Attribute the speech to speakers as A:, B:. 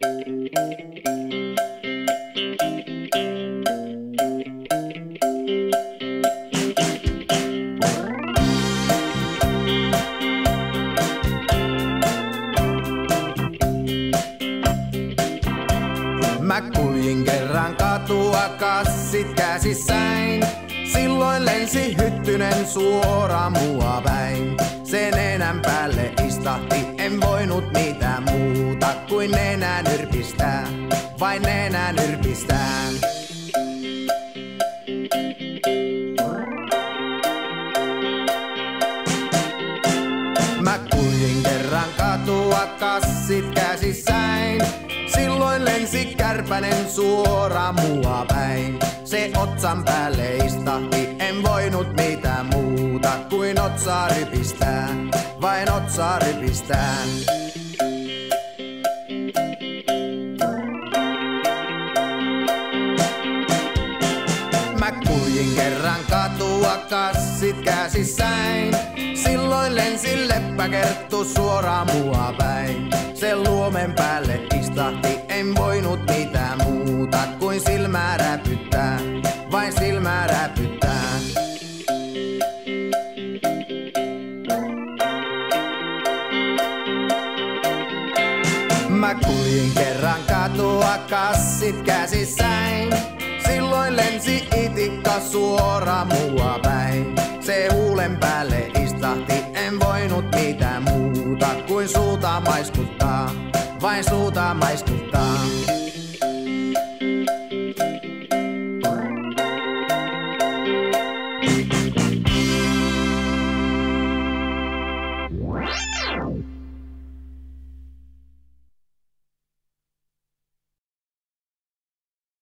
A: Mä kuljin kerran katua kassit käsissäin. Silloin lensi hyttynen suora mua päin. Sen nenän päälle istahti, en voinut mitään muuta kuin nenän. Vain nenän yrpistää. Mä kuljin kerran katua kassit käsissäin. Silloin lensi kärpänen suora mua päin. Se otsan päälle istahti, en voinut mitään muuta kuin otsaa rypistää. Vain otsaa rypistää. Mä kuljin kerran katua kassit käsissäin. Silloin lensi leppäkerttu suoraan mua päin. Se luomen päälle istahti, en voinut mitään muuta kuin silmää räpyttää. Vain silmää räpyttää. Mä kuljin kerran katua kassit käsissäin lensi itikka suora mua päin. Se huulen päälle istahti, en voinut mitään muuta kuin suuta maiskuttaa, vain suuta maiskuttaa.